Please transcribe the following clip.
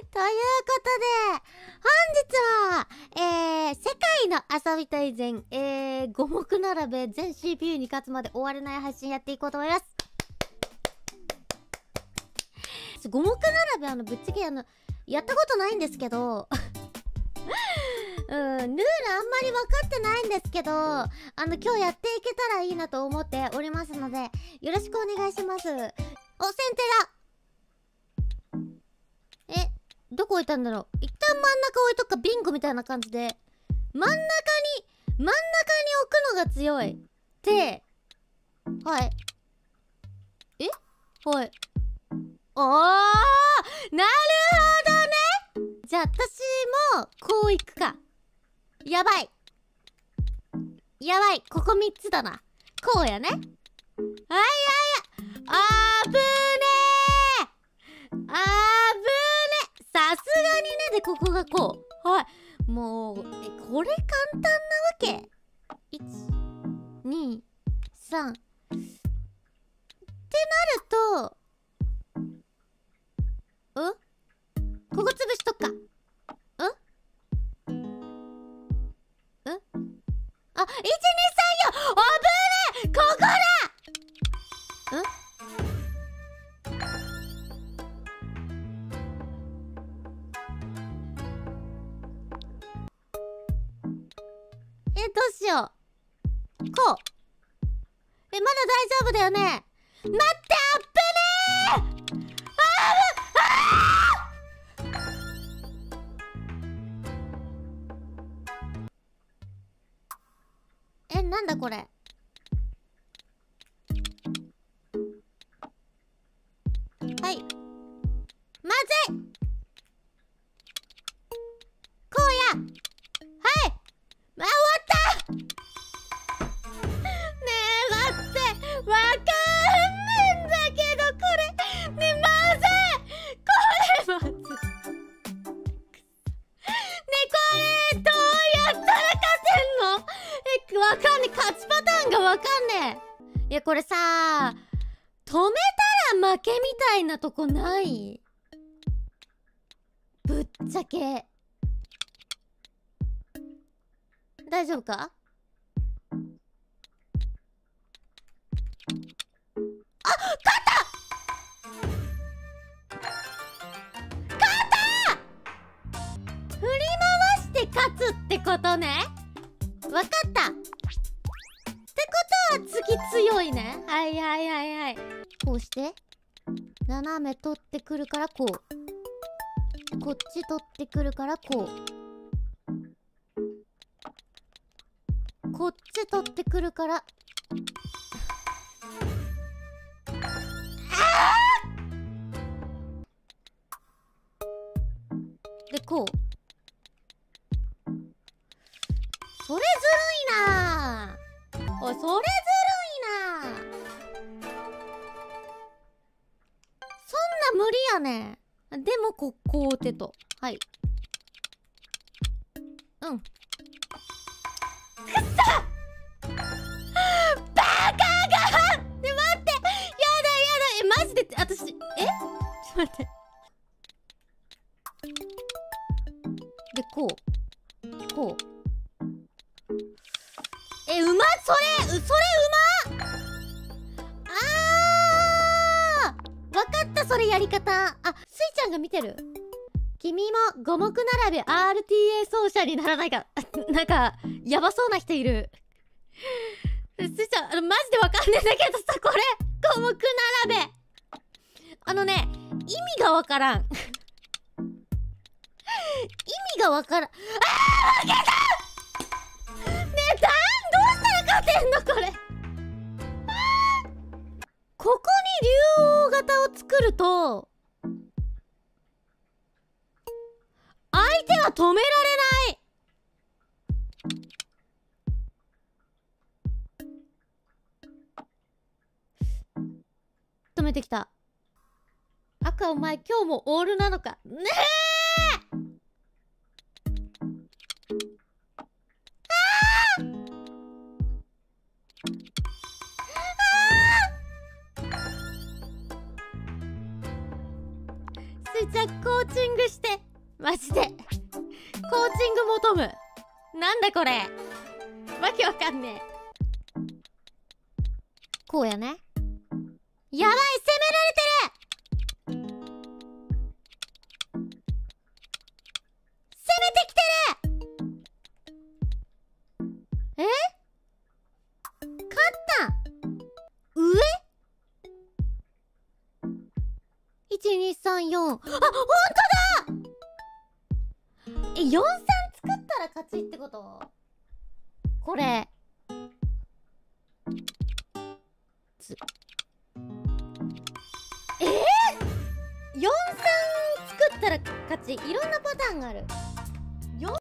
ということで、本日は、えー、世界の遊び大全、えー、五目並べ全 CPU に勝つまで終われない配信やっていこうと思います。五目並べあの、ぶっちゃけあの、やったことないんですけど うん、ルールあんまり分かってないんですけど、あの、今日やっていけたらいいなと思っておりますので、よろしくお願いします。お、先手だえ、どこ置いたんだろう？一旦真ん中置いとくか、ビンゴみたいな感じで。真ん中に、真ん中に置くのが強い。で、はい。え？はい。おーなるほどねじゃあ私も、こういくか。やばいやばいここ3つだなこうやねこうはい。もうえこれ簡単なわけ。123ってなるとえ、どうしよう。こう。え、まだ大丈夫だよね待ってあっぶねーあぶあえ、なんだこれ。はい。まずいかんねえ。勝ちパターンがわかんねえ。いや、これさ止めたら負けみたいなとこない？ぶっちゃけ。大丈夫か？あ、勝った勝った振り回して勝つってことねわかった強いね。はいはいはいはい。こうして。斜め取ってくるからこう。こっち取ってくるからこう。こっち取ってくるから。でこう。それずるいなおいそれず無理やねでもここうてと。はい。うん。くっそ！バカが！ね待って！やだやだ！えマジで？私え？ちょっと待って。でこう。こう。えうまそれそれうまかそれやり方。あスイちゃんが見てる。君も五目並べ RTA 奏者にならないか。なんかやばそうな人いる。スイちゃんあのマジでわかんねえんだけどさこれ。五目並べ。あのね意味がわからん。意味がわからん。あー負けたると相手は止められない。止めてきた。赤お前今日もオールなのか。ねえ。ちゃコーチングしてマジで。コーチング求む。なんだこれ。わけわかんねえ。こうやね。やばい攻められてる。?1234 あ、本当だ。え、43作ったら勝ちってこと？これ。つ。え？ー、43作ったら勝ち。いろんなパターンがある。